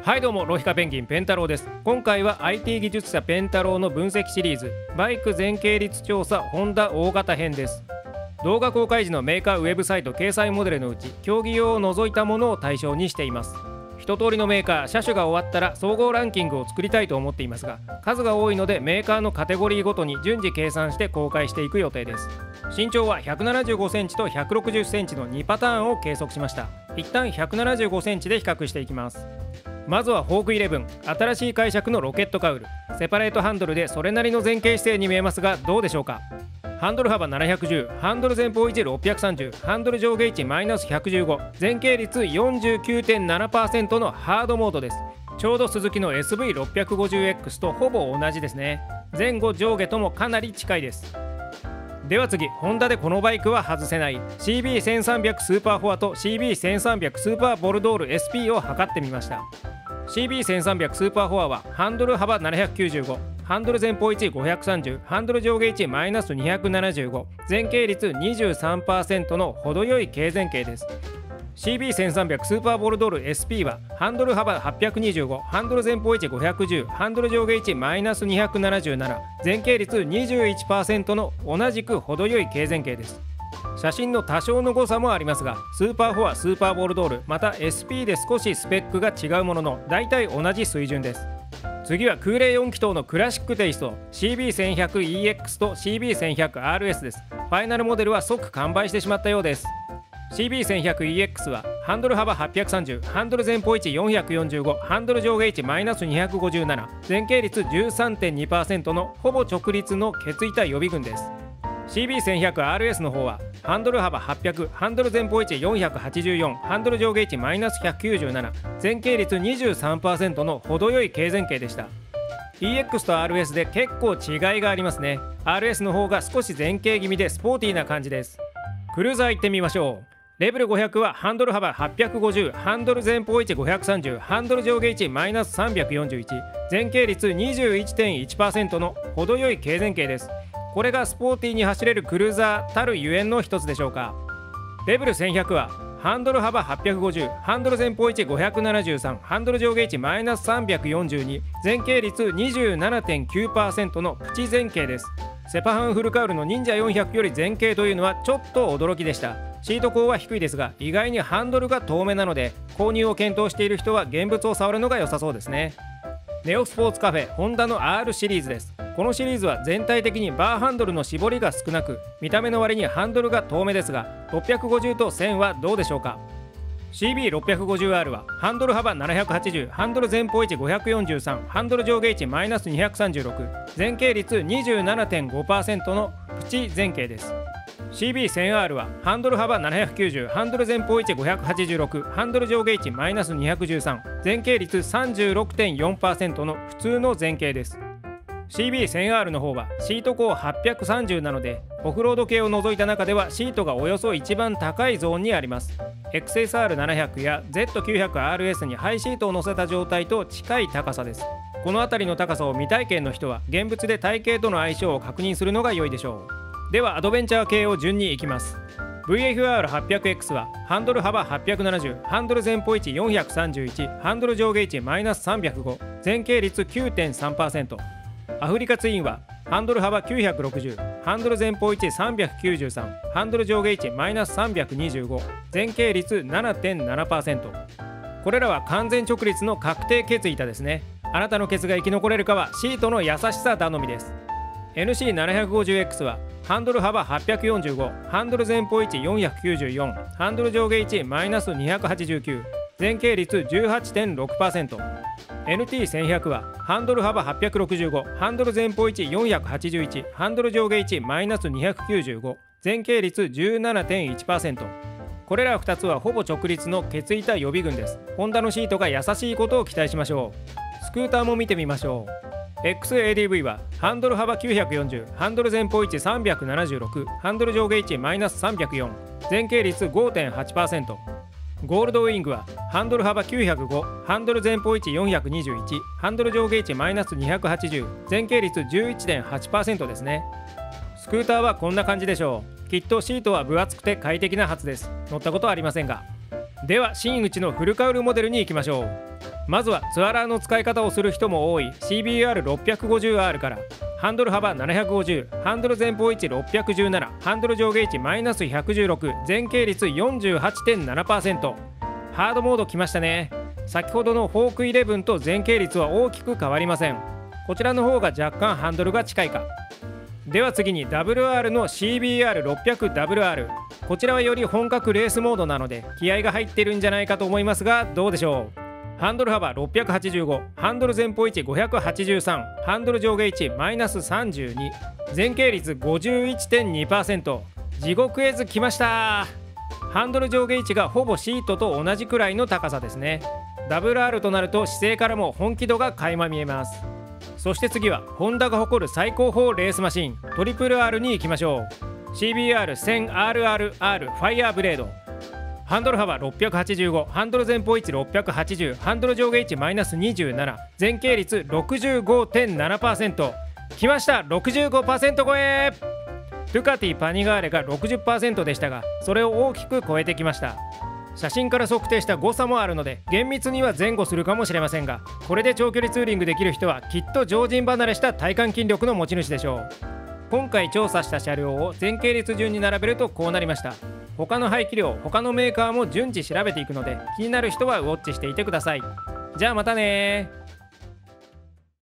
はいどうもロヒカペンギンペンタロウです。今回は IT 技術者ペンタロウの分析シリーズバイク全系率調査ホンダ大型編です。動画公開時のメーカーウェブサイト掲載モデルのうち競技用を除いたものを対象にしています。一通りのメーカー車種が終わったら総合ランキングを作りたいと思っていますが数が多いのでメーカーのカテゴリーごとに順次計算して公開していく予定です。身長は 175cm と 160cm の2パターンを計測しました。一旦 175cm で比較していきます。まずはホークイレブン。新しい解釈のロケットカウル。セパレートハンドルでそれなりの前傾姿勢に見えますがどうでしょうか？ハンドル幅710ハンドル前方位置630ハンドル上下位置マイナス115前傾率49.7%のハードモードです。ちょうど鈴木の SV650X とほぼ同じですね。前後上下ともかなり近いです。では次。ホンダでこのバイクは外せない。CB1300 スーパーフォアと CB1300 スーパーボルドール SP を測ってみました。CB1300 スーパーフォアはハンドル幅795ハンドル前方位置530ハンドル上下位置マイナス275前傾率23%の程よい軽前傾です。CB1300 スーパーボルドール SP はハンドル幅825ハンドル前方位置510ハンドル上下位置マイナス277前傾率21%の同じく程よい軽前傾です。写真の多少の誤差もありますがスーパー4はスーパーボールドールまた SP で少しスペックが違うものの大体同じ水準です。次は空冷4気筒のクラシックテイスト CB1100EX と CB1100RS です。ファイナルモデルは即完売してしまったようです。CB1100EX はハンドル幅830ハンドル前方位置445ハンドル上下位置マイナス257前傾率13.2%のほぼ直立の血板予備軍です。CB1100RS の方はハンドル幅800ハンドル前方位置484ハンドル上下位置マイナス197前傾率23%の程よい軽前傾でした。EX と RS で結構違いがありますね。RS の方が少し前傾気味でスポーティーな感じです。クルーザー行ってみましょう。レベル500はハンドル幅850ハンドル前方位置530ハンドル上下位置マイナス341前傾率21.1%の程よい軽前傾です。これがスポーティーに走れるクルーザーたるゆえんの一つでしょうか。レベル1100はハンドル幅850ハンドル前方位置573ハンドル上下位置マイナス342前傾率27.9%のプチ前傾です。セパハンフルカウルの忍者400より前傾というのはちょっと驚きでした。シート高は低いですが意外にハンドルが遠めなので購入を検討している人は現物を触るのが良さそうですね。ネオスポーツカフェホンダの R シリーズです。このシリーズは全体的にバーハンドルの絞りが少なく見た目の割にハンドルが遠めですが650と1000はどうでしょうか？CB650R はハンドル幅780ハンドル前方位置543ハンドル上下位置マイナス236前傾率27.5%のプチ前傾です。CB1000R はハンドル幅790ハンドル前方位置586ハンドル上下位置マイナス213前傾率36.4%の普通の前傾です。CB1000R の方はシート高830なのでオフロード系を除いた中ではシートがおよそ一番高いゾーンにあります。XSR700 や Z900RS にハイシートを乗せた状態と近い高さです。この辺りの高さを未体験の人は現物で体型との相性を確認するのが良いでしょう。ではアドベンチャー系を順にいきます。VFR800X はハンドル幅870ハンドル前方位置431ハンドル上下位置マイナス305前傾率9.3%アフリカツインはハンドル幅960ハンドル前方位置393ハンドル上下位置マイナス325前傾率7.7%これらは完全直立の確定ケツ板ですね。あなたのケツが生き残れるかはシートの優しさ頼みです。NC750X はハンドル幅845ハンドル前方位置494ハンドル上下位置マイナス289前傾率18.6% NT1100 はハンドル幅865ハンドル前方位置481ハンドル上下位置マイナス295前傾率17.1%これら2つはほぼ直立のケツ板予備軍です。ホンダのシートが優しいことを期待しましょう。スクーターも見てみましょう。XADV はハンドル幅940ハンドル前方位置376ハンドル上下位置マイナス304前傾率5.8%ゴールドウィングはハンドル幅905ハンドル前方位置421ハンドル上下位置マイナス280前傾率11.8%ですね。スクーターはこんな感じでしょう。きっとシートは分厚くて快適なはずです。乗ったことはありませんが。では真打のフルカウルモデルに行きましょう。まずはツアラーの使い方をする人も多い。CBR650R から。ハンドル幅750ハンドル前方位置617ハンドル上下位置マイナス116前傾率48.7%ハードモード来ましたね。先ほどのフォーク11と前傾率は大きく変わりません。こちらの方が若干ハンドルが近いか。では次に WR の CBR600WR こちらはより本格レースモードなので気合が入ってるんじゃないかと思いますがどうでしょう？ハンドル幅685ハンドル前方位置583ハンドル上下位置マイナス32前傾率51.2%地獄絵図来ました。ハンドル上下位置がほぼシートと同じくらいの高さですね。WR となると姿勢からも本気度が垣間見えます。そして次はホンダが誇る最高峰レースマシントリプル R に行きましょう。CBR1000RRR ファイヤーブレード。ハンドル幅685ハンドル前方位置680ハンドル上下位置マイナス27前傾率65.7%きました65%超えルカティパニガーレが60%でしたがそれを大きく超えてきました。写真から測定した誤差もあるので厳密には前後するかもしれませんがこれで長距離ツーリングできる人はきっと常人離れした体幹筋力の持ち主でしょう。今回調査した車両を前傾列順に並べるとこうなりました。他の排気量他のメーカーも順次調べていくので気になる人はウォッチしていてください。じゃあまたね